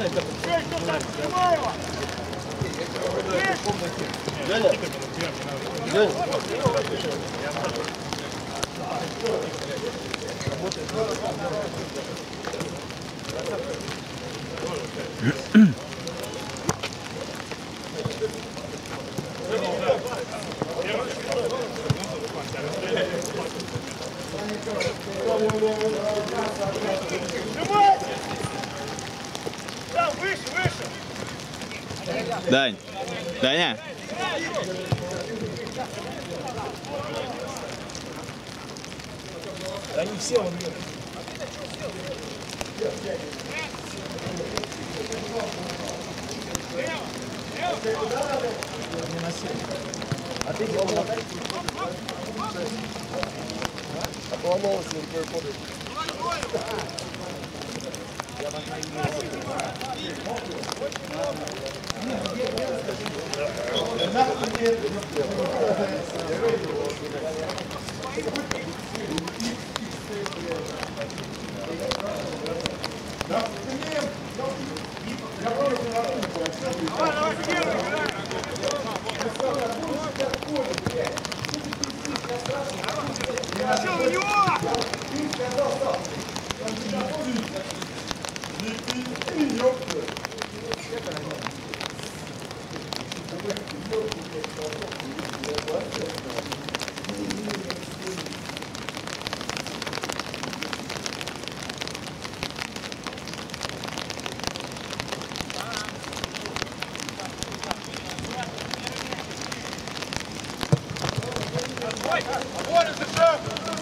Дань, Wait, what is the serve?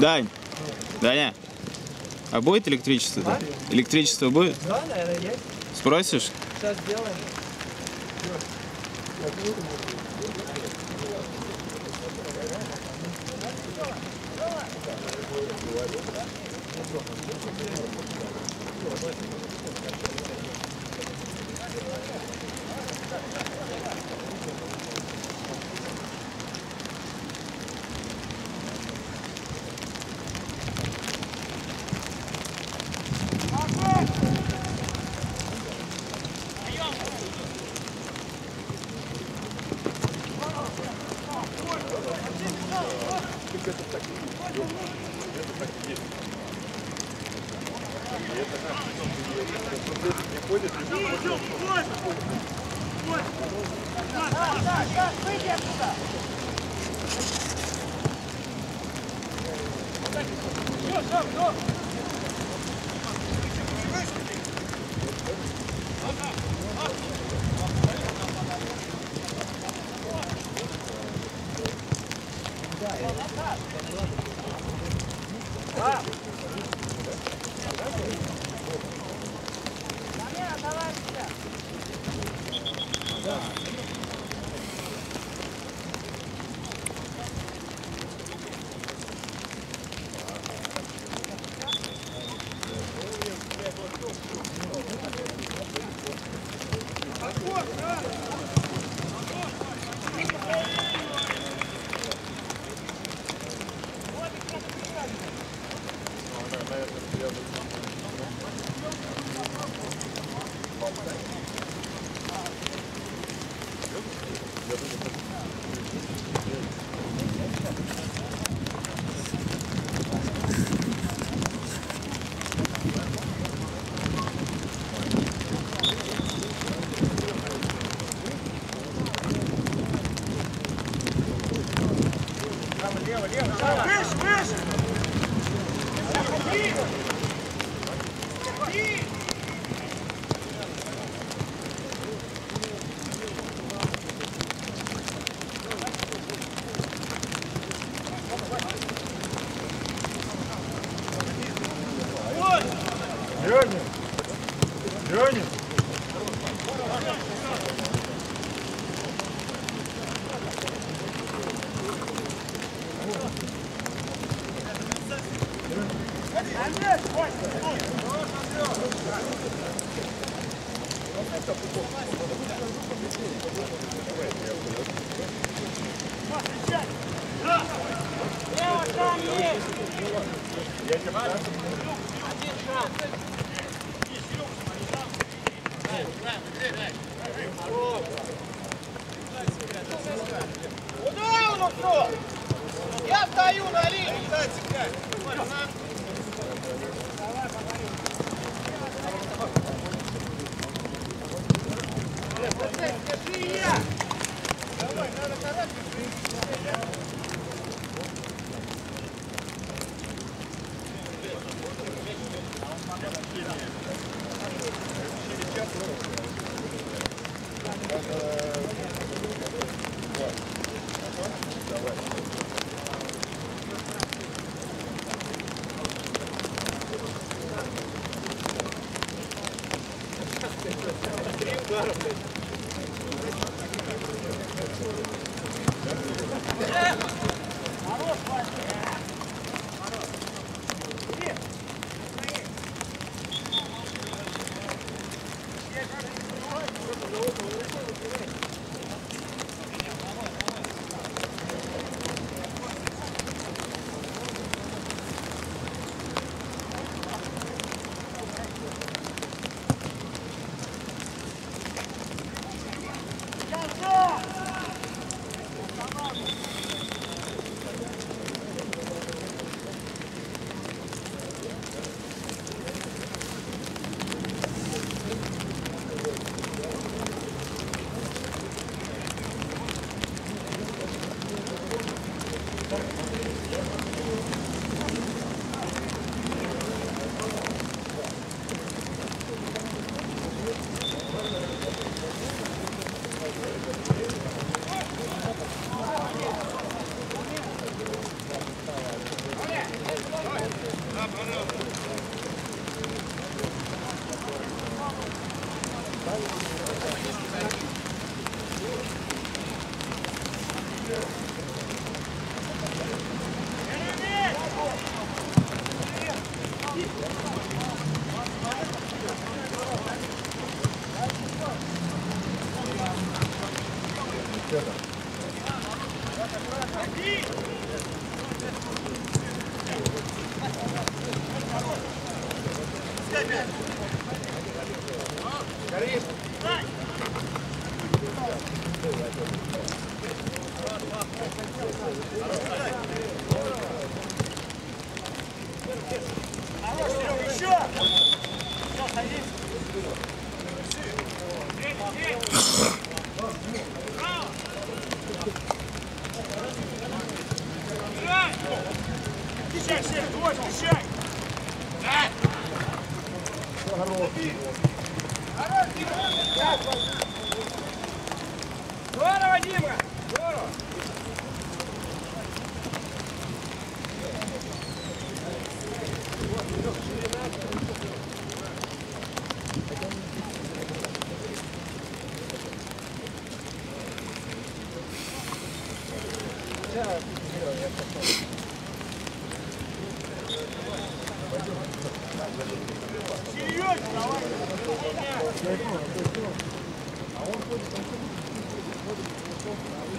Дань, Даня, а будет электричество? Да? Электричество будет? Да, наверное, есть. Спросишь? Сейчас сделаем. Серьезно? А он ходит, он ходит, он ходит, он ходит.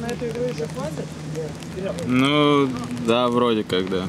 На эту игру еще хватит? Ну, да, вроде как, да.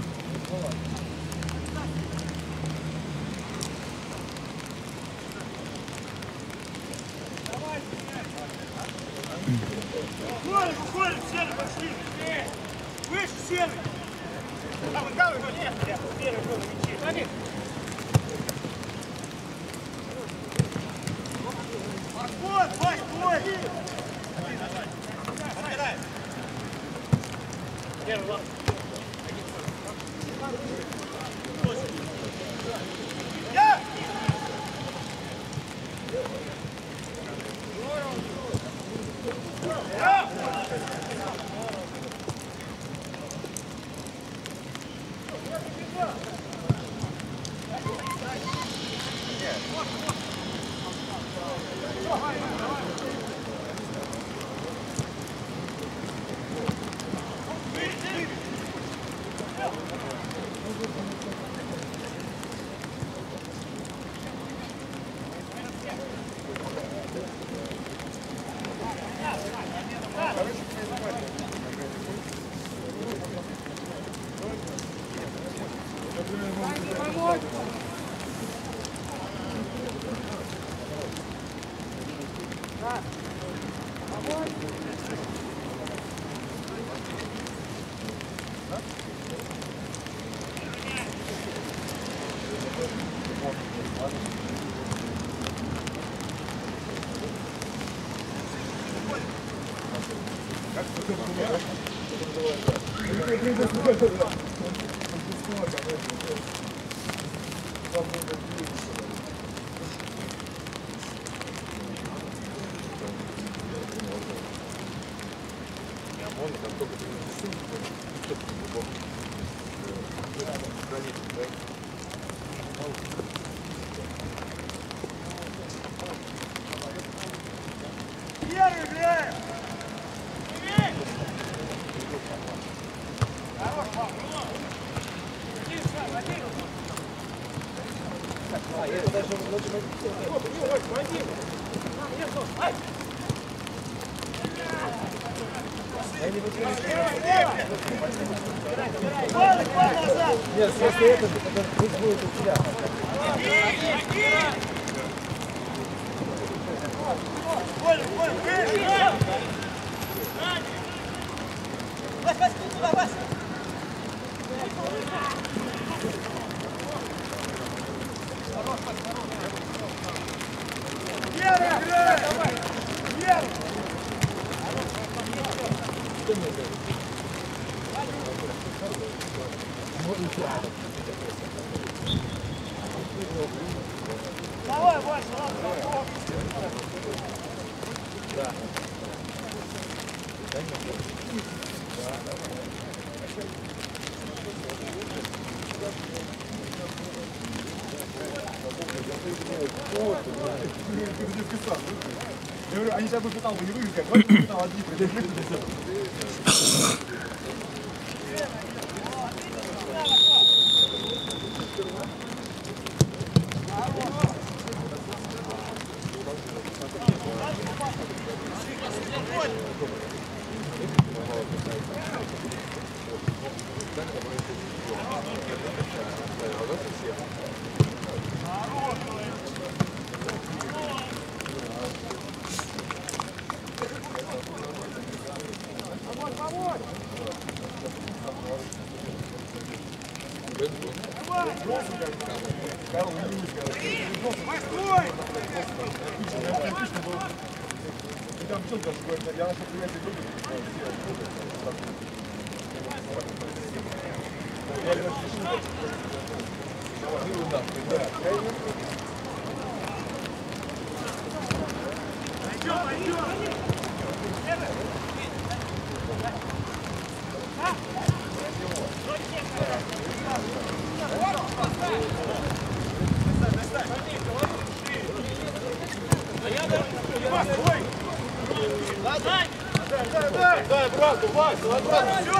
本の監督 Если это, 不知道我有没有眼，不知道我是不是。Там что даже говорит, я наши приятели любят, все. Я говорю, что да, да. Пойдем, пойдем! Макс, обратно,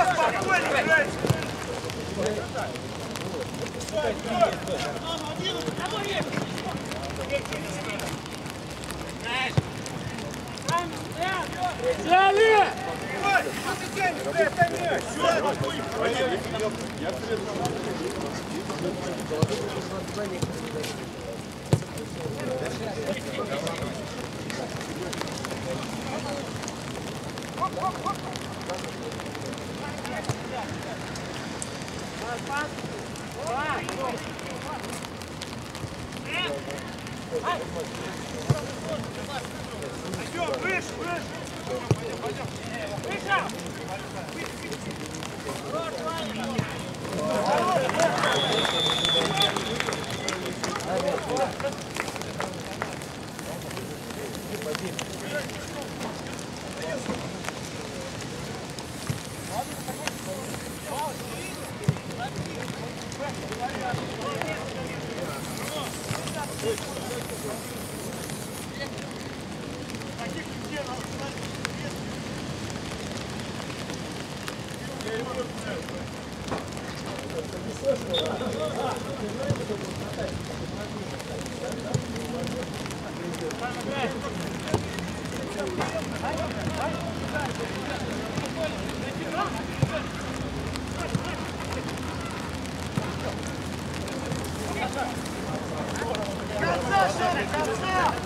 Конца, Шарик, конца!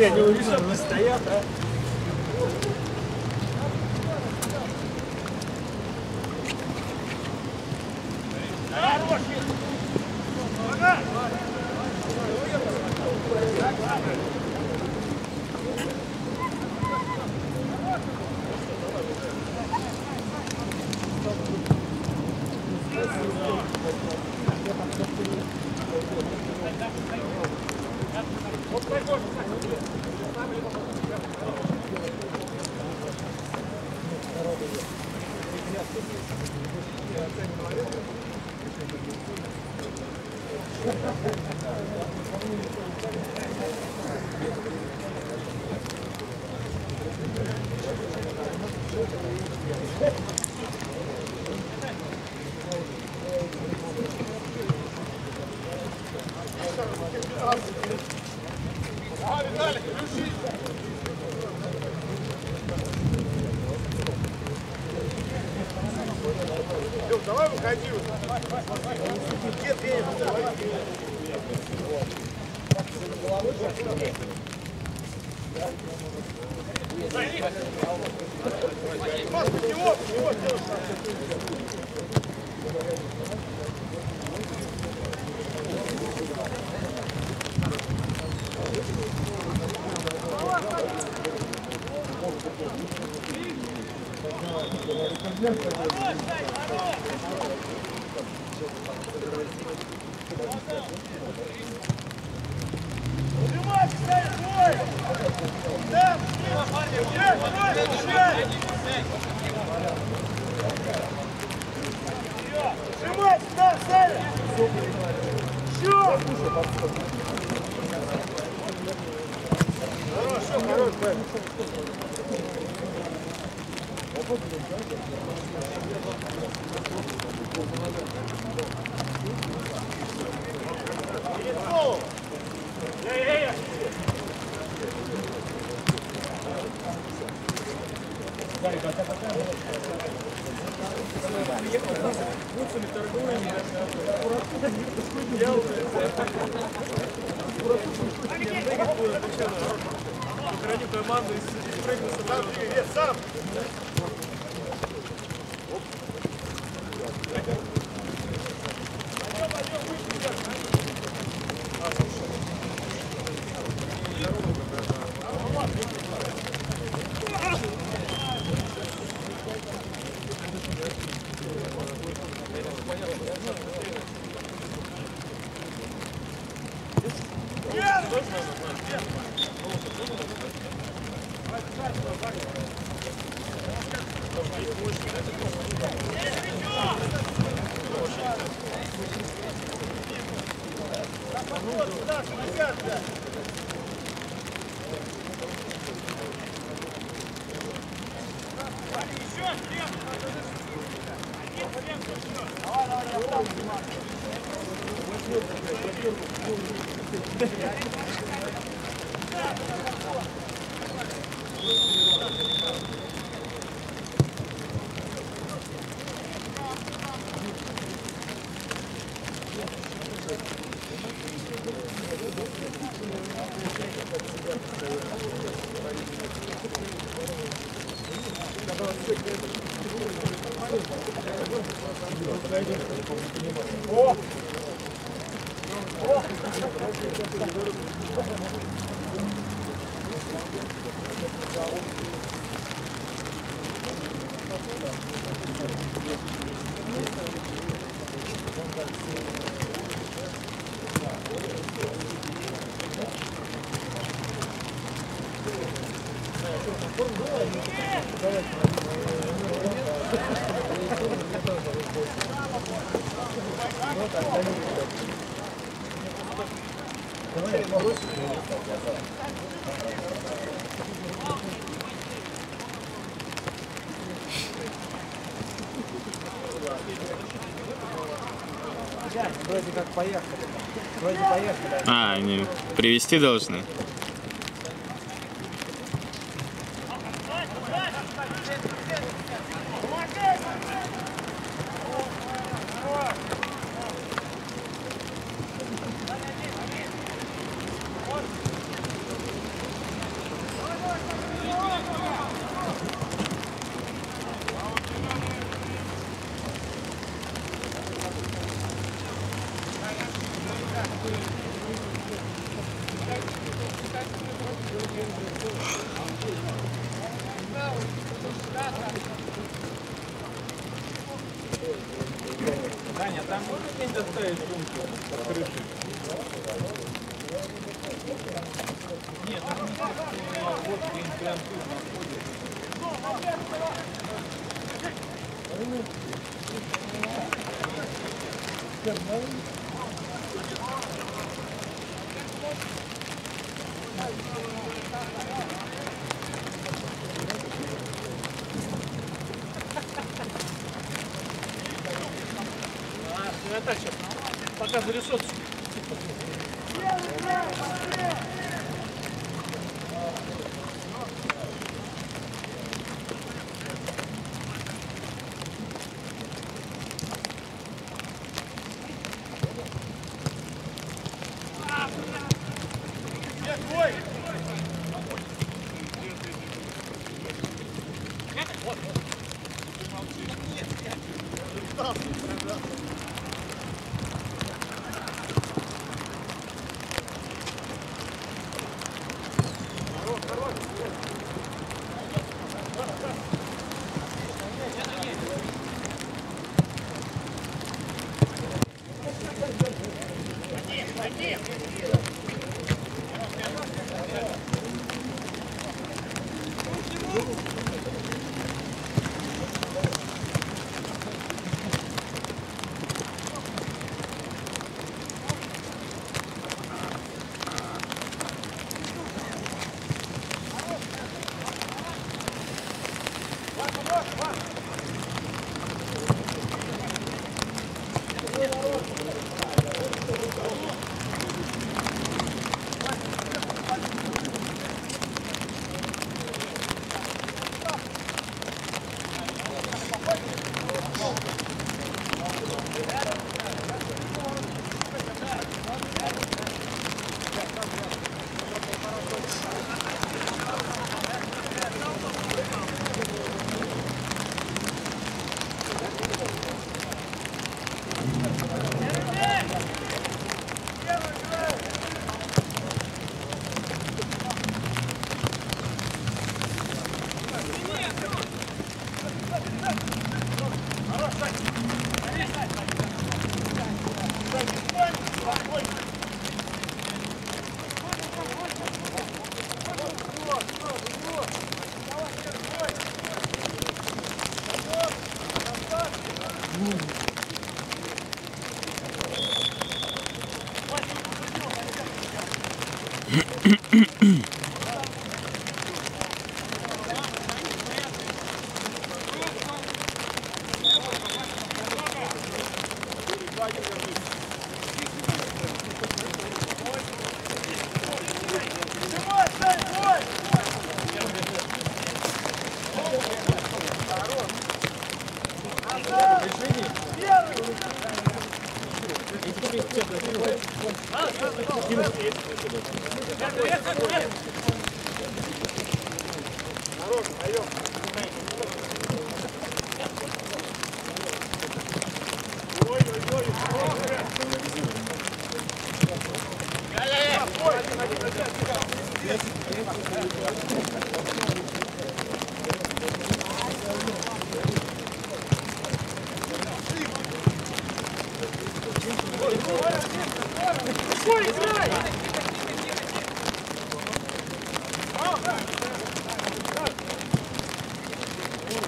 研究一个什么 выходи. Где тренер? Пас, чего? Чего делаешь? Давай, люди. Вроде как поехали. Вроде поехали. А, они привезти должны. Таня, там не доставить сумку с крыши. Нет, там не так, вот где прям тут находится. Burası 30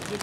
Сань,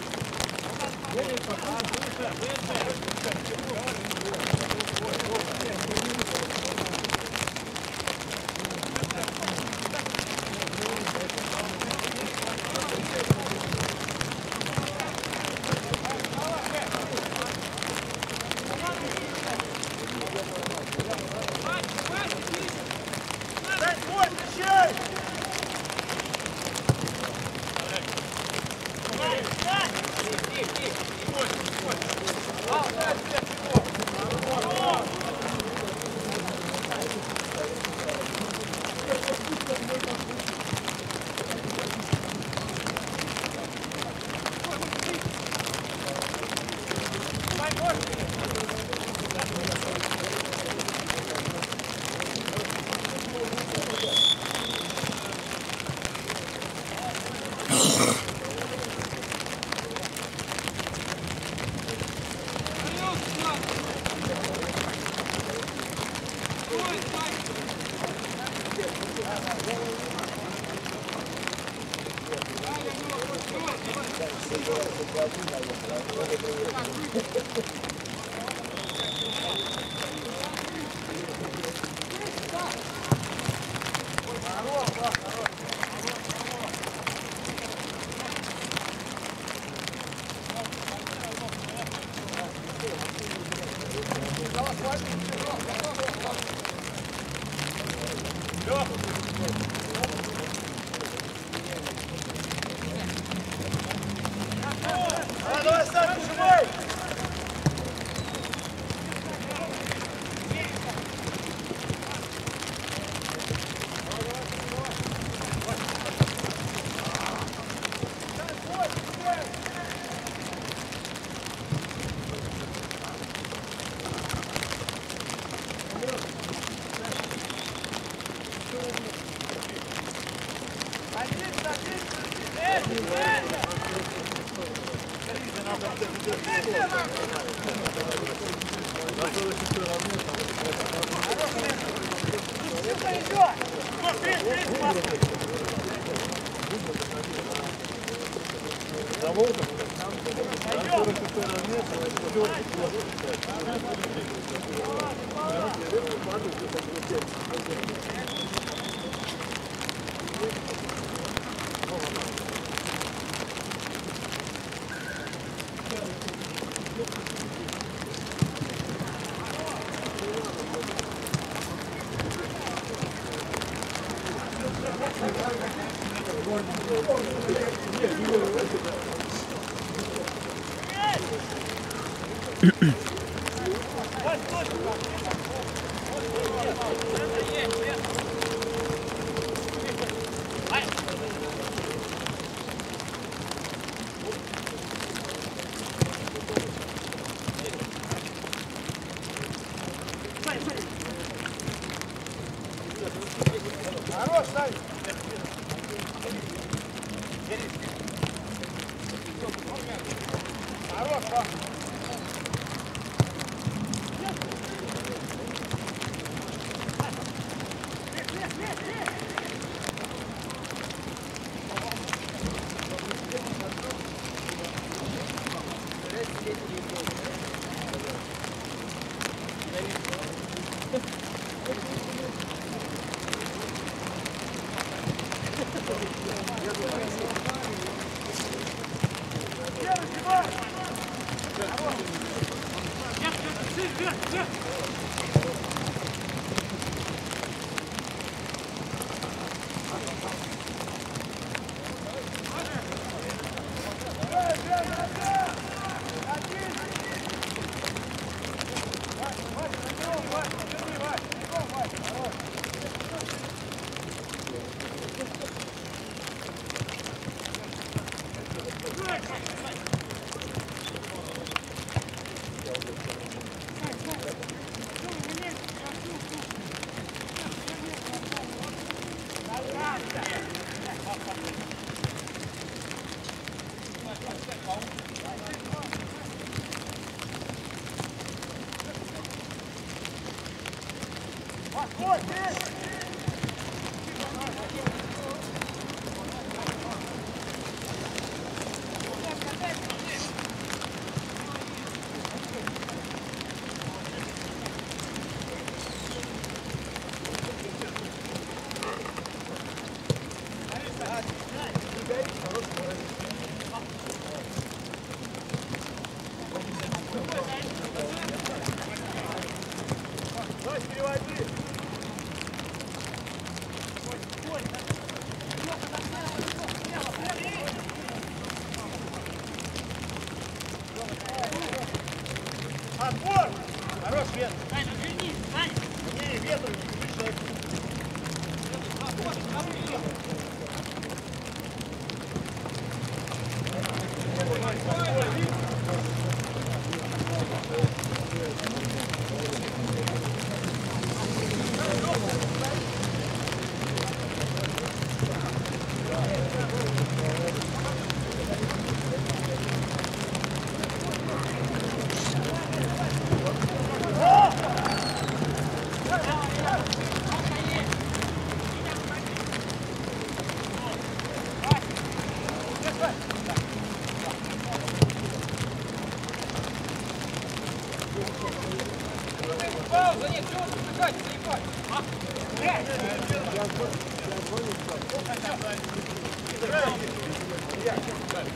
Хорош,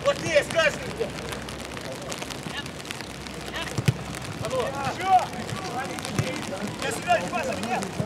Вот здесь, скажи где. Алло. Еще! Я сюда, не паса, меня!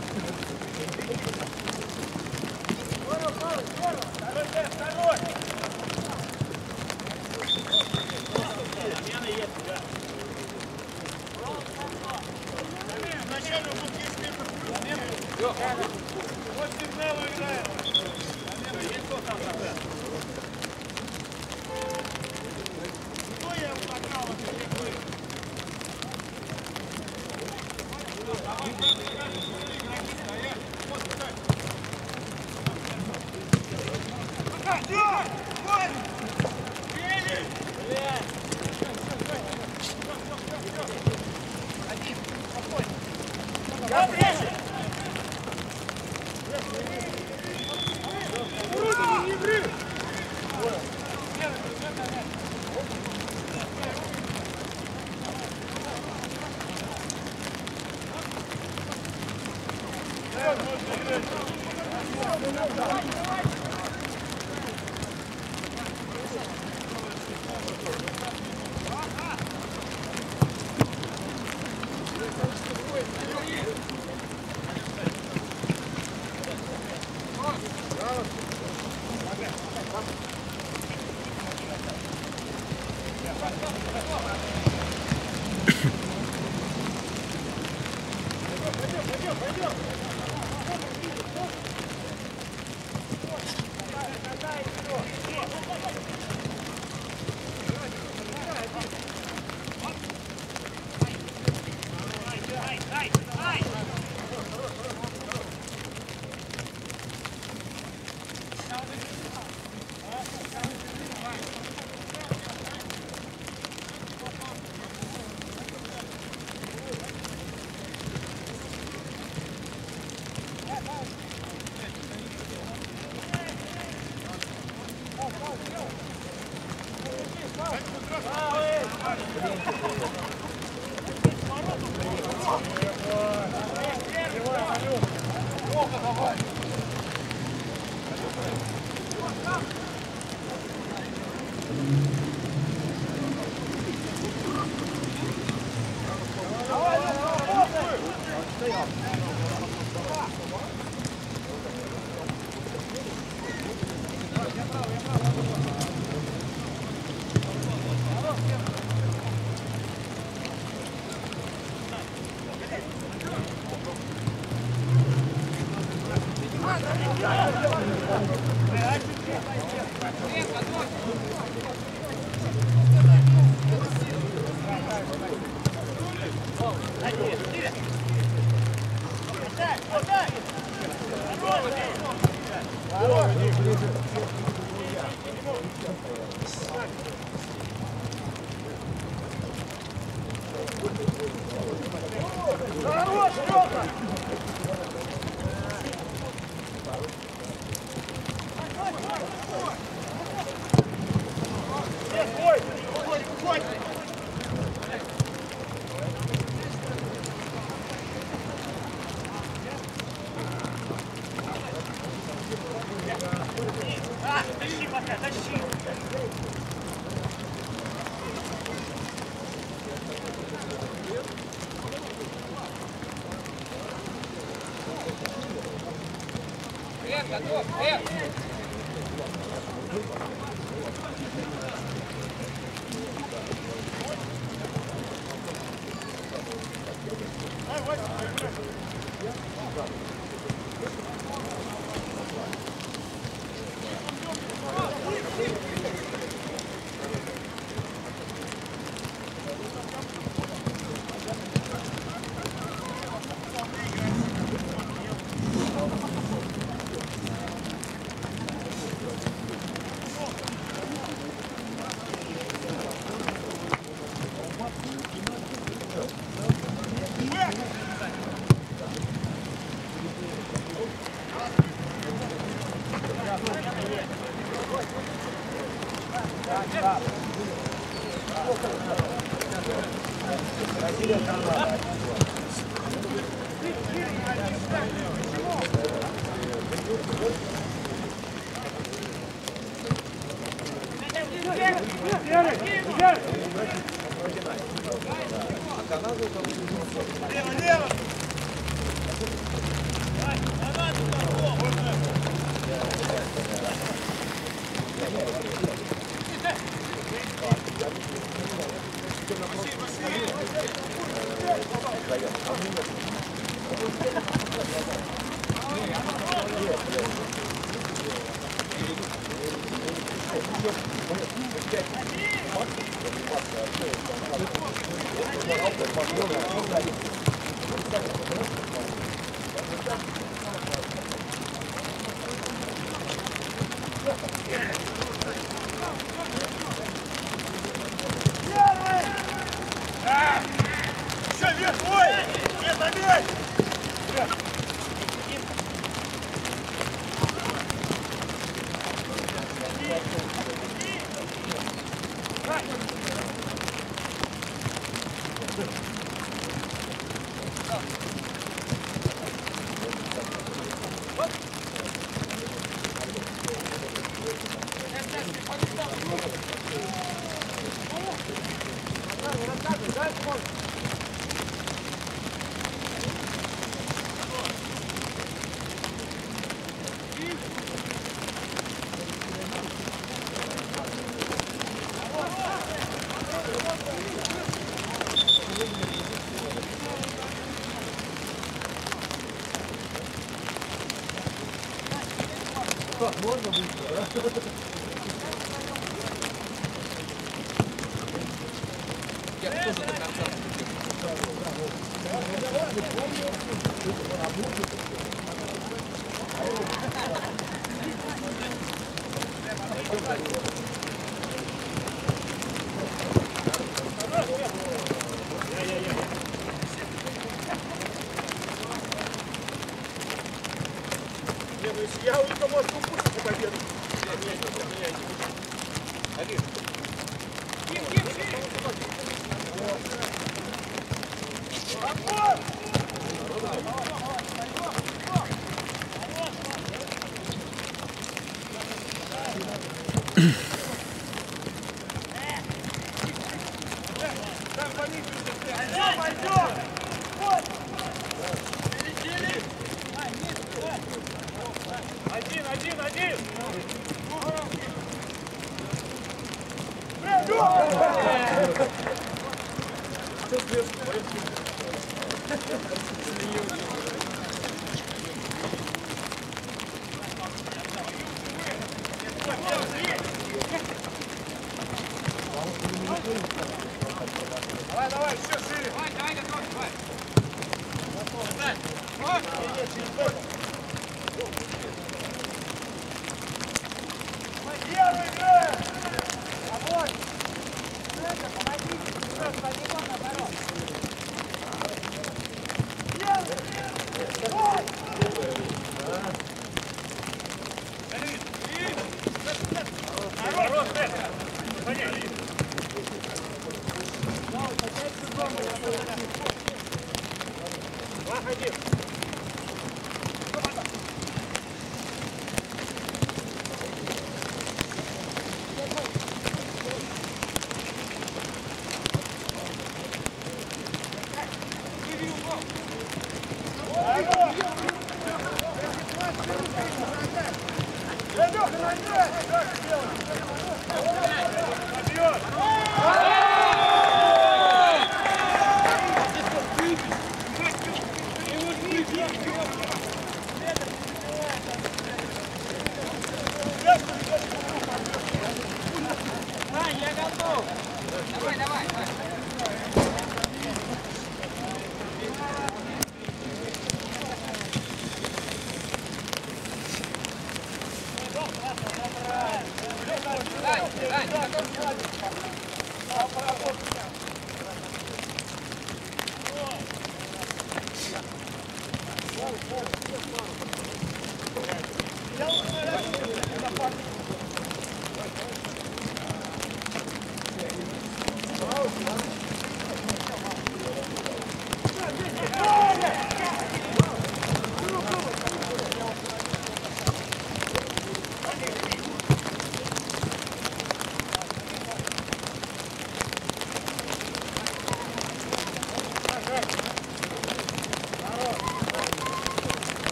Marcador, perto.